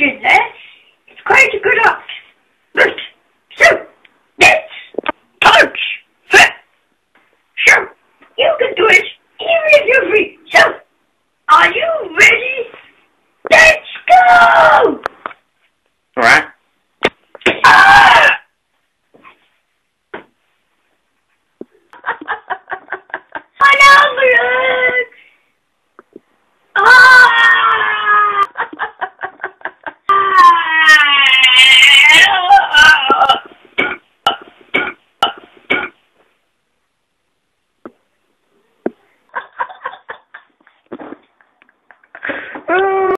pumpkin